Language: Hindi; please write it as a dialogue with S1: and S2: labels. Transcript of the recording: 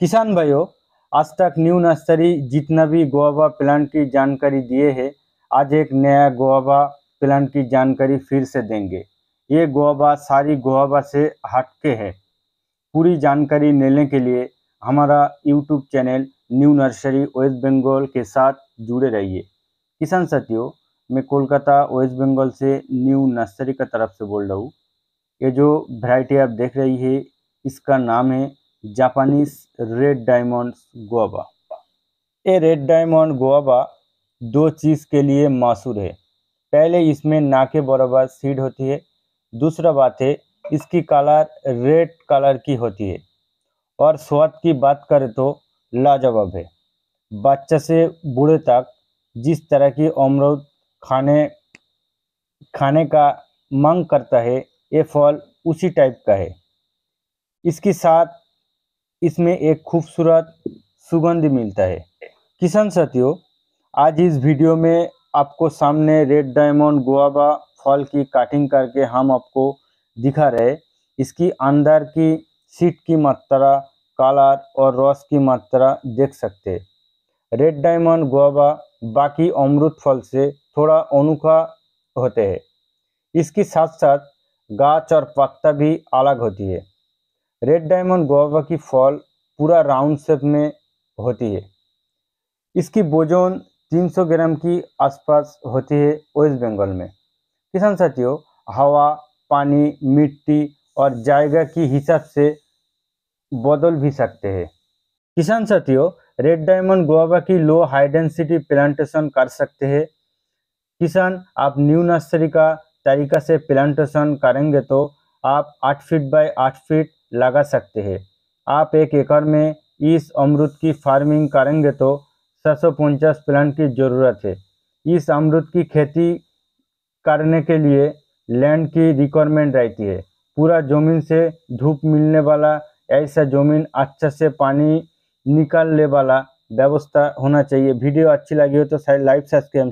S1: किसान भाइयों, आज तक न्यू नर्सरी जितना भी गोआबा प्लांट की जानकारी दिए है, आज एक नया गोआबा प्लांट की जानकारी फिर से देंगे। ये गोआबा सारी गोआबा से हटके है। पूरी जानकारी लेने के लिए हमारा YouTube channel new nursery West Bengal के साथ जुड़े रहिए। किसान साथियों, मैं कोलकाता वेस्ट बंगाल से न्यू नर्सरी का तरफ़ से बोल रहा हूँ। ये जो वैरायटी आप देख रही है, इसका नाम है जापानीज रेड डायमंड गोवा ये रेड डायमंड गोवा दो चीज़ के लिए मशहूर है। पहले इसमें नाके बराबर सीड होती है। दूसरा बात है, इसकी कलर रेड कलर की होती है। और स्वाद की बात करें तो लाजवाब है। बच्चे से बूढ़े तक जिस तरह की अमरूद खाने खाने का मांग करता है, ये फल उसी टाइप का है। इसके साथ इसमें एक खूबसूरत सुगंध मिलता है। किसान साथियों, आज इस वीडियो में आपको सामने रेड डायमंड गुआबा फल की काटिंग करके हम आपको दिखा रहे इसकी अंदर की सीट की मात्रा, कलर और रस की मात्रा देख सकते रेड डायमंड गुआबा बाकी अमृत फल से थोड़ा अनोखा होते हैं। इसके साथ साथ गाछ और पत्ता भी अलग होती है। रेड डायमंड गोवा की फल पूरा राउंड शेप में होती है। इसकी वज़न 300 ग्राम की आसपास होती है वेस्ट बंगाल में। किसान साथियों, हवा, पानी, मिट्टी और जायगा की हिसाब से बदल भी सकते हैं। किसान साथियों रेड डायमंड गोवा की लो हाई डेंसिटी प्लांटेशन कर सकते हैं। किसान, आप न्यू नर्सरी का तरीका से प्लांटेशन करेंगे तो आप आठ फीट बाय आठ फीट लगा सकते हैं। आप एक एकड़ में इस अमरूद की फ़ार्मिंग करेंगे तो छः सौ पचास प्लांट की ज़रूरत है। इस अमरूद की खेती करने के लिए लैंड की रिक्वायरमेंट रहती है। पूरा ज़मीन से धूप मिलने वाला, ऐसा ज़मीन अच्छा से पानी निकालने वाला व्यवस्था होना चाहिए। वीडियो अच्छी लगी हो तो लाइव सब्सक्राइब